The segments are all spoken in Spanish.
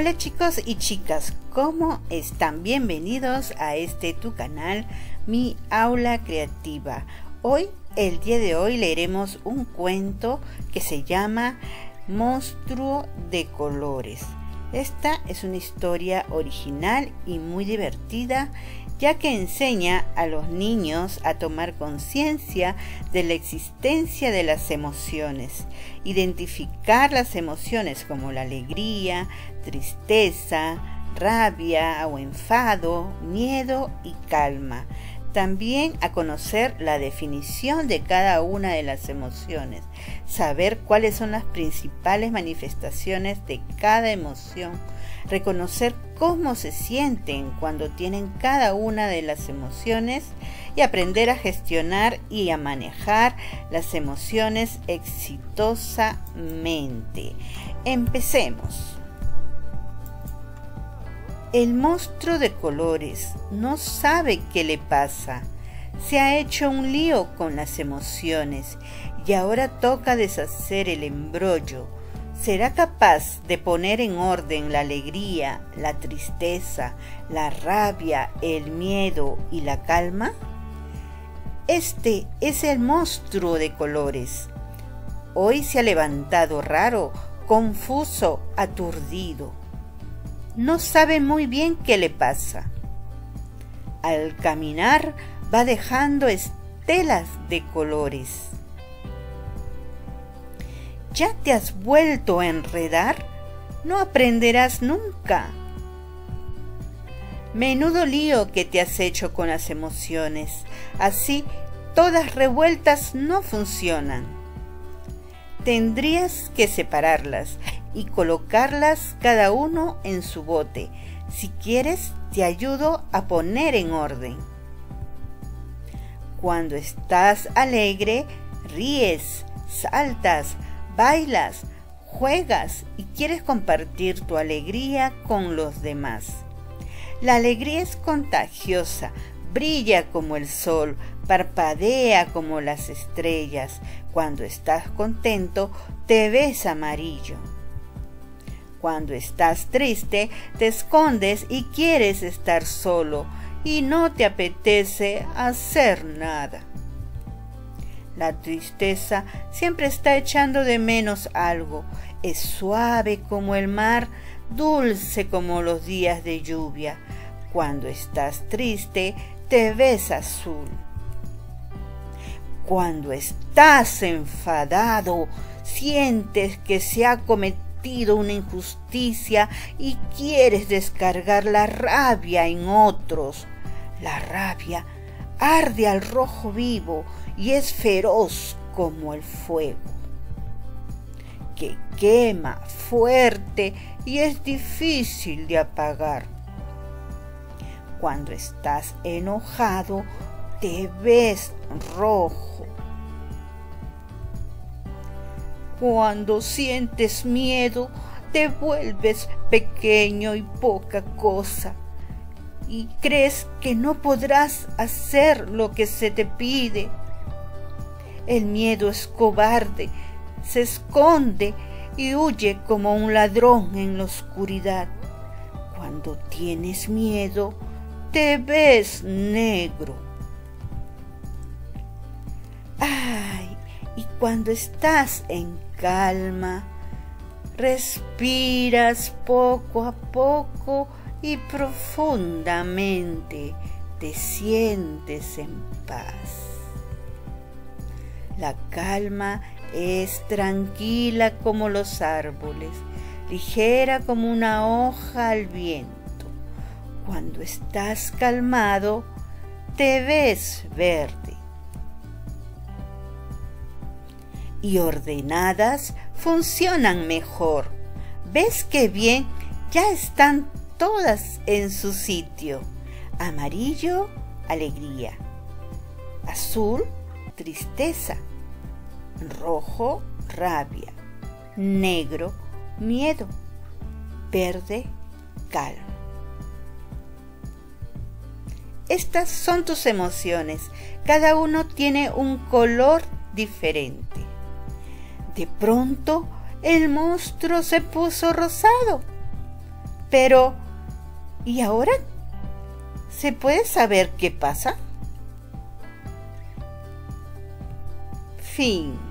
Hola chicos y chicas, ¿cómo están? Bienvenidos a este tu canal, mi aula creativa. Hoy, el día de hoy, leeremos un cuento que se llama Monstruo de Colores. Esta es una historia original y muy divertida ya que enseña a los niños a tomar conciencia de la existencia de las emociones, identificar las emociones como la alegría, tristeza, rabia o enfado, miedo y calma, también a conocer la definición de cada una de las emociones, saber cuáles son las principales manifestaciones de cada emoción, reconocer cómo se sienten cuando tienen cada una de las emociones y aprender a gestionar y a manejar las emociones exitosamente. Empecemos. El monstruo de colores no sabe qué le pasa. Se ha hecho un lío con las emociones y ahora toca deshacer el embrollo. ¿Será capaz de poner en orden la alegría, la tristeza, la rabia, el miedo y la calma? Este es el monstruo de colores. Hoy se ha levantado raro, confuso, aturdido no sabe muy bien qué le pasa. Al caminar va dejando estelas de colores. ¿Ya te has vuelto a enredar? No aprenderás nunca. Menudo lío que te has hecho con las emociones. Así, todas revueltas no funcionan. Tendrías que separarlas y colocarlas cada uno en su bote. Si quieres, te ayudo a poner en orden. Cuando estás alegre, ríes, saltas, bailas, juegas y quieres compartir tu alegría con los demás. La alegría es contagiosa, brilla como el sol, parpadea como las estrellas. Cuando estás contento, te ves amarillo. Cuando estás triste, te escondes y quieres estar solo y no te apetece hacer nada. La tristeza siempre está echando de menos algo. Es suave como el mar, dulce como los días de lluvia. Cuando estás triste, te ves azul. Cuando estás enfadado, sientes que se ha cometido una injusticia y quieres descargar la rabia en otros. La rabia arde al rojo vivo y es feroz como el fuego, que quema fuerte y es difícil de apagar. Cuando estás enojado, te ves rojo Cuando sientes miedo, te vuelves pequeño y poca cosa y crees que no podrás hacer lo que se te pide. El miedo es cobarde, se esconde y huye como un ladrón en la oscuridad. Cuando tienes miedo, te ves negro. Cuando estás en calma, respiras poco a poco y profundamente te sientes en paz. La calma es tranquila como los árboles, ligera como una hoja al viento. Cuando estás calmado, te ves verde y ordenadas funcionan mejor. ¿Ves qué bien? Ya están todas en su sitio. Amarillo, alegría. Azul, tristeza. Rojo, rabia. Negro, miedo. Verde, calma. Estas son tus emociones. Cada uno tiene un color diferente. De pronto el monstruo se puso rosado. Pero, ¿y ahora? ¿Se puede saber qué pasa? Fin.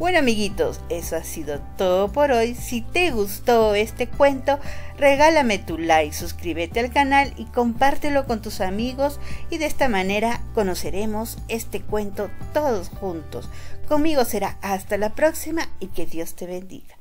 Bueno amiguitos, eso ha sido todo por hoy. Si te gustó este cuento, regálame tu like, suscríbete al canal y compártelo con tus amigos y de esta manera conoceremos este cuento todos juntos. Conmigo será hasta la próxima y que Dios te bendiga.